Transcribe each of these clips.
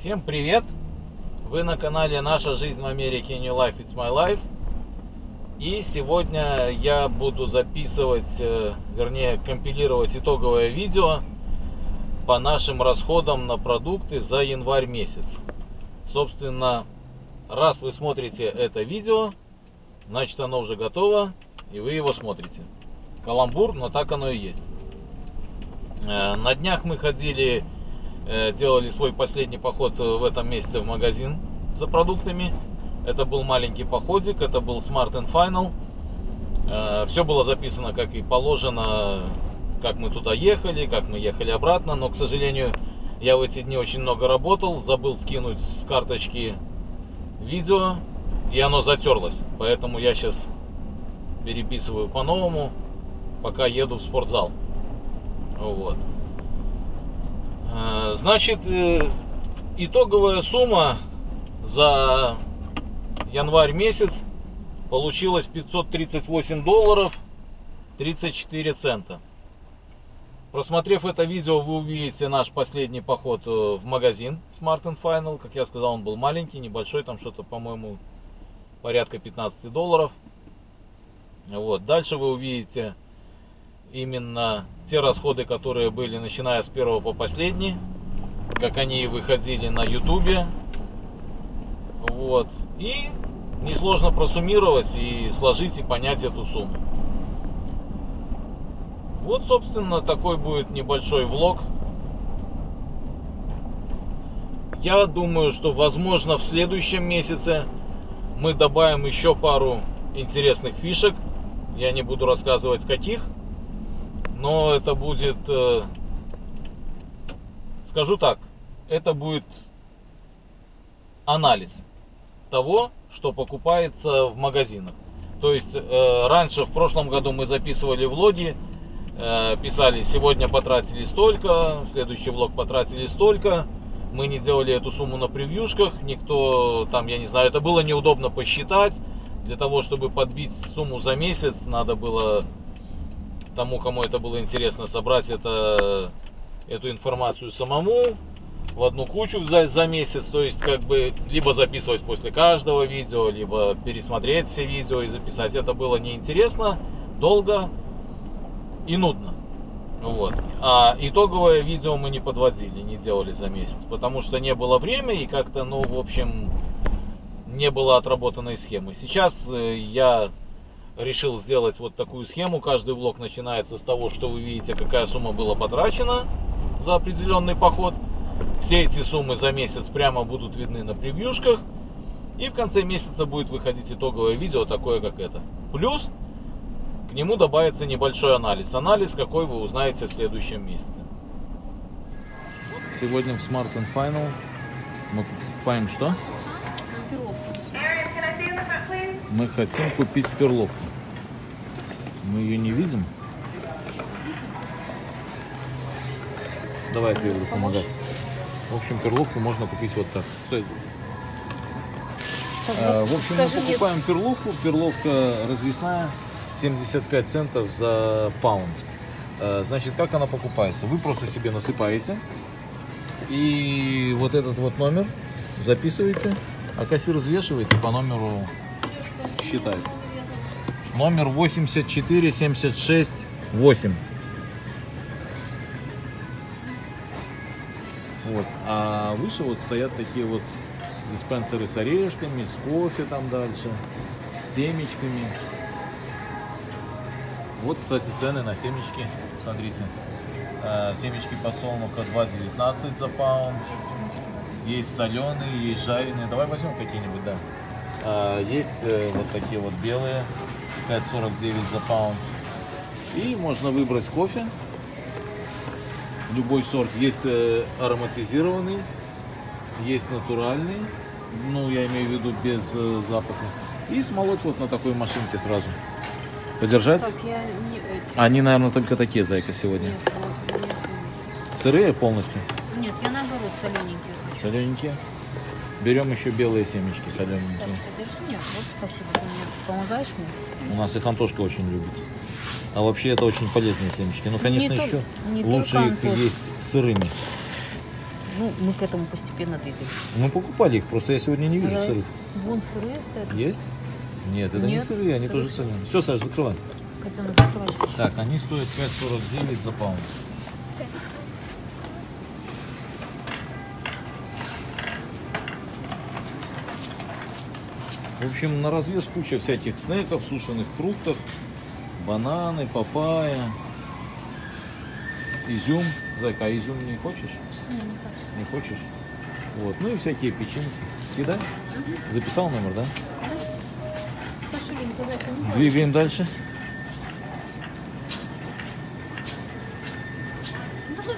Всем привет! Вы на канале Наша жизнь в Америке New Life It's My Life. И сегодня я буду записывать, э, вернее компилировать итоговое видео по нашим расходам на продукты за январь месяц. Собственно, раз вы смотрите это видео, значит оно уже готово, и вы его смотрите. Каламбур, но так оно и есть. Э, на днях мы ходили, делали свой последний поход в этом месяце в магазин за продуктами. Это был маленький походик, это был Smart and Final. Э, Все было записано, как и положено, как мы туда ехали, как мы ехали обратно. Но, к сожалению, я в эти дни очень много работал, забыл скинуть с карточки видео, и оно затерлось. Поэтому я сейчас переписываю по-новому, пока еду в спортзал. Вот. Э, Значит, э, итоговая сумма за январь месяц получилась 538 долларов 34 цента. Просмотрев это видео, вы увидите наш последний поход э, в магазин Smart and Final. Как я сказал, он был маленький, небольшой, там что-то, по-моему, порядка 15 долларов. Вот. Дальше вы увидите именно те расходы, которые были начиная с первого по последний, как они выходили на ютубе. Вот. И несложно просуммировать и сложить и понять эту сумму. Вот, собственно, такой будет небольшой влог. Я думаю, что, возможно, в следующем месяце мы добавим еще пару интересных фишек. Я не буду рассказывать каких. Но это будет, э, скажу так, это будет анализ того, что покупается в магазинах. То есть э, раньше, в прошлом году мы записывали влоги, э, писали, сегодня потратили столько, следующий влог потратили столько. Мы не делали эту сумму на превьюшках, никто там, я не знаю, это было неудобно посчитать. Для того, чтобы подбить сумму за месяц, надо было тому, кому это было интересно, собрать это, эту информацию самому в одну кучу за, за месяц. То есть, как бы, либо записывать после каждого видео, либо пересмотреть все видео и записать. Это было неинтересно, долго и нудно. Вот. А итоговое видео мы не подводили, не делали за месяц, потому что не было времени и как-то, ну, в общем, не было отработанной схемы. Сейчас э, я решил сделать вот такую схему. Каждый влог начинается с того, что вы видите, какая сумма была потрачена за определенный поход. Все эти суммы за месяц прямо будут видны на превьюшках. И в конце месяца будет выходить итоговое видео, такое как это. Плюс к нему добавится небольшой анализ. Анализ, какой вы узнаете в следующем месяце. Сегодня в Smart and Final мы покупаем что? Мы хотим купить перловку. Мы ее не видим. Давайте я буду помогать. В общем, перловку можно купить вот так. Стоит. А, в общем, мы покупаем перловку. Перловка развесная. 75 центов за паунд. А, Значит, как она покупается? Вы просто себе насыпаете. И вот этот вот номер записываете. А кассир взвешивает и по номеру считает. Номер 84 76 8. Вот. А выше вот стоят такие вот диспенсеры с орешками, с кофе там дальше, с семечками. Вот, кстати, цены на семечки. Смотрите. Э, Семечки подсолнуха 2,19 за паунд. Есть соленые, есть жареные. Давай возьмем какие-нибудь, да. А, Есть э, вот такие вот белые, 5,49 за паунд. И можно выбрать кофе. Любой сорт. Есть э, ароматизированный, есть натуральный. Ну, я имею в виду без э, запаха. И смолоть вот на такой машинке сразу. Подержать? Так, я не эти. Они, наверное, только такие, зайка, сегодня. Нет, вот. Сырые полностью, Нет, я наоборот солененькие хочу. солененькие. Берем еще белые семечки Так, солененькие. подержи. Нет, вот спасибо, ты мне помогаешь мне? У нас их Антошка очень любит. А вообще это очень полезные семечки. Ну, конечно, Не еще не лучше их Антош. есть сырыми. Ну, мы к этому постепенно двигаемся. Мы покупали их, просто я сегодня не вижу Да. сырых. Вон сырые стоят. Есть? Нет, это не Нет, сырые, они тоже соленые. Все, Саш, закрывай. Котенок закрывай. Так, они стоят 5,49 за паунд. В общем, на развес куча всяких снеков, сушеных фруктов, бананы, папайя, изюм. Зайка, а изюм не хочешь? Не хочешь? Вот, ну и всякие печеньки. Кидай. Записал номер, да? Сашенька, зайка, не Двигаем дальше.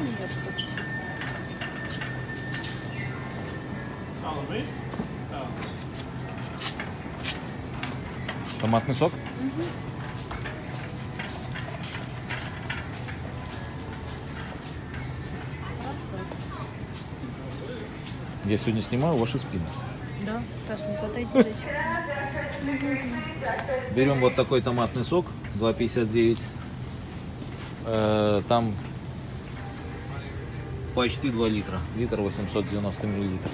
Мне я вступлю. Томатный сок. Простой. Я сегодня снимаю ваши спины. Да, Сашенька, отойди, зайчик. Берем вот такой томатный сок 2,59. Э, Там почти 2 литра. Литр 890 миллилитров.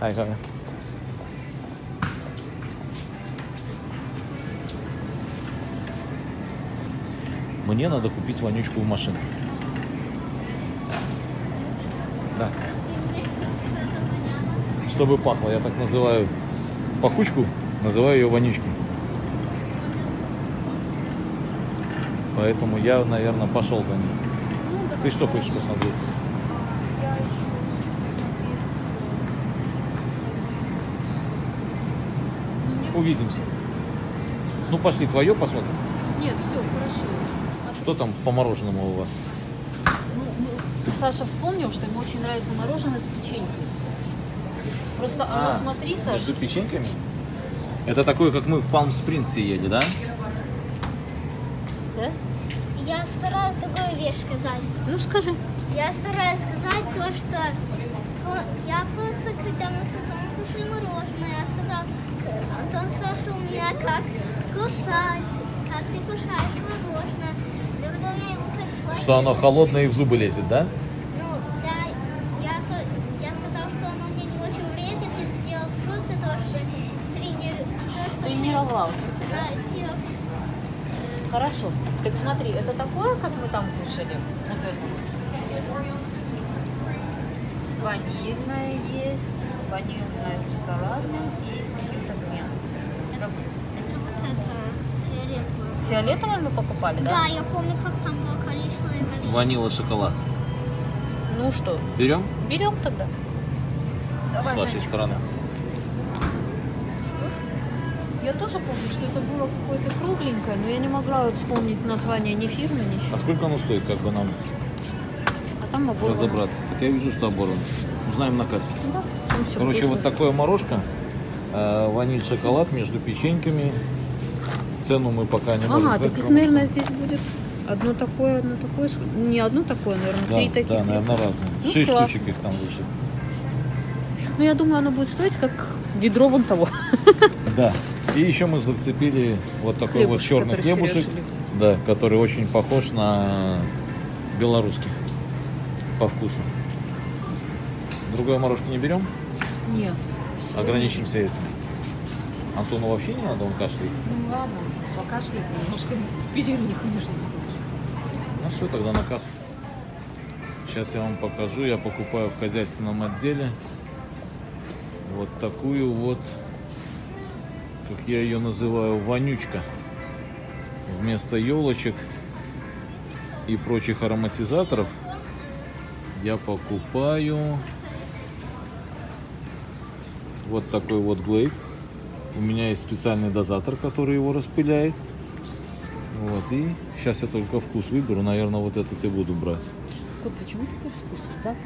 Ай, как? Мне надо купить вонючку в машину. Да. Чтобы пахло, я так называю пахучку, называю ее вонючкой. Поэтому я, наверное, пошел за ней. Ну, Ты что хочешь посмотреть? Увидимся. Ну пошли, твое посмотрим. Нет, все, хорошо. Что там по мороженому у вас? Саша вспомнил, что ему очень нравится мороженое с печенькой. Просто оно, А, смотри, Саша, Между печеньками? Это такое, как мы в Палм Спрингсе ели, да? да? Я стараюсь такую вещь сказать. Ну, скажи. Я стараюсь сказать то, что я просто, когда мы с Антоном кушали мороженое, я сказал, Антон спрашивал меня, как кусать, как ты кушаешь мороженое. Что оно холодное и в зубы лезет, да? Ну, да, я, то, я сказал, что оно мне не очень влезет и сделал шутку, то, что тренер... То, что Тренировался. Да, типа, Хорошо. Так смотри, это такое, как мы там кушали? Вот это. С ванильное есть, ванильное с шоколадным и с каким-то кремом. Как- фиолетовое. Фиолетовое мы покупали, да? Да, я помню, как там было и малиновое. Ванила шоколад. Ну что, Берем? берем тогда. Давай, С вашей Санечка, стороны. Я тоже помню, что это было какое-то кругленькое, но я не могла вспомнить название ни фирмы, ничего. А сколько оно стоит, как бы нам А там оборвано. разобраться? Так я вижу, что оборвано. Узнаем на кассе. Да, Короче, вкусно. вот такое морожка. э, Ваниль, шоколад между печеньками. Цену мы пока не можем Ага, так их, наверное, что- здесь будет одно такое, одно такое. Не одно такое, наверное, Да, три таких. да, наверное, разные. Ну, Шесть классно. штучек их там выше. Ну, я думаю, оно будет стоить как ведро вон того. Да. И еще мы зацепили вот такой вот Хлебушек, черный который хлебушек, да, который очень похож на белорусский по вкусу. Другое морожку не берем, Нет. ограничимся этим. Антону вообще не надо, он кашляет. Ну ладно, покашляй немножко в перерыве, конечно. Ну все, тогда на кассу. Сейчас я вам покажу. Я покупаю в хозяйственном отделе вот такую вот, как я ее называю, вонючка. Вместо елочек и прочих ароматизаторов я покупаю вот такой вот глейд. У меня есть специальный дозатор, который его распыляет. Вот, и сейчас я только вкус выберу. Наверное, вот этот и буду брать. Кот, почему такой вкус? Запах?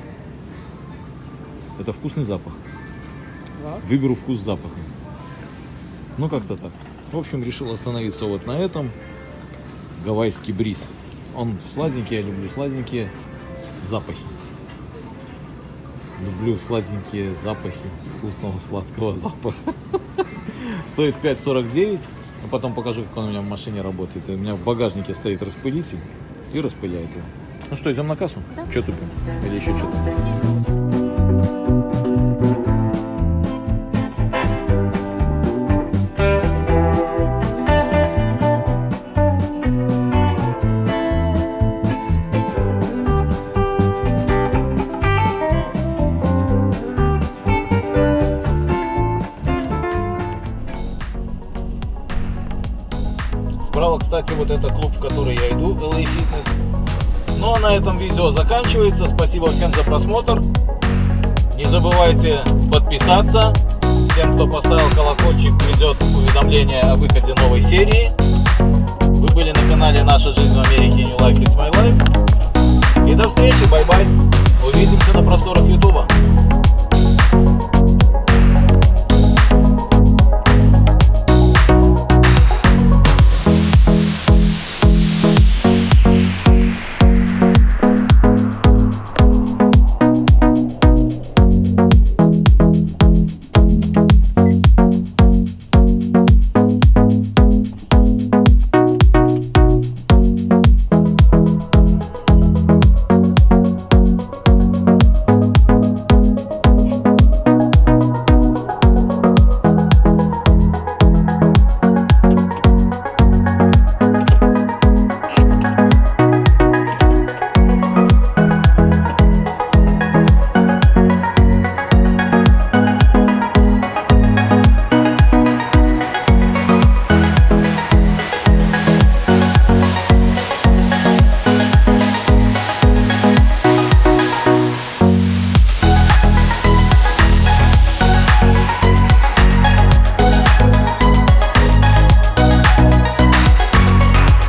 Это вкусный запах. Ладно. Выберу вкус с запахом. Ну, как-то так. В общем, решил остановиться вот на этом. Гавайский бриз. Он сладенький, я люблю сладенькие запахи. Люблю сладенькие запахи вкусного сладкого запаха. Стоит 5,49. А потом покажу, как он у меня в машине работает. У меня в багажнике стоит распылитель и распыляет его. Ну что, идем на кассу? Да. Что тупим? Или еще что-то? Кстати, вот это клуб, в который я иду, LA Fitness. Ну а на этом видео заканчивается. Спасибо всем за просмотр. Не забывайте подписаться. Тем, кто поставил колокольчик, придет уведомление о выходе новой серии. Вы были на канале Наша жизнь в Америке New Life is My Life. И до встречи, bye-bye. Увидимся на просторах Ютуба.